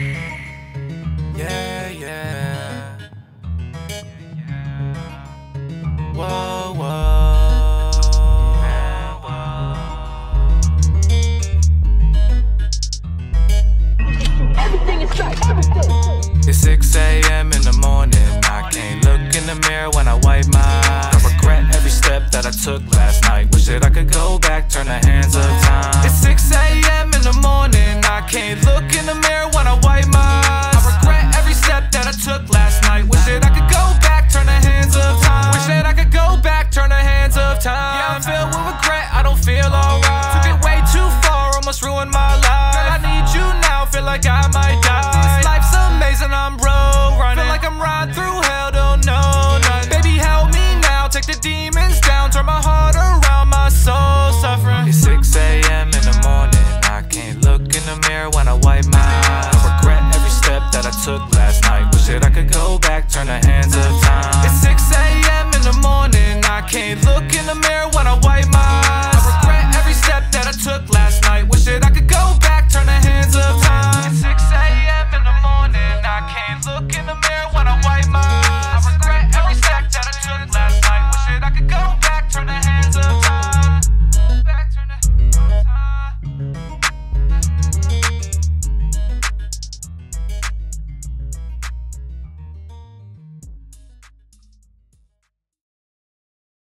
Yeah, yeah. Whoa, whoa. Everything is right, everything. It's 6 a.m. in the morning. I can't look in the mirror when I wipe my eyes. I regret every step that I took last night. Wish that I could go back, turn the hands I'm filled with regret. I don't feel alright. Took it way too far, almost ruined my life. Girl, I need you now. Feel like I might die. This life's amazing. I'm road running. Feel like I'm riding through hell. Don't know nothing. Baby, help me now. Take the demons down. Turn my heart around. My soul suffering. It's 6 a.m. in the morning. I can't look in the mirror when I wipe my eyes. I regret every step that I took last night. Wish that I could go back. Turn the hands of time.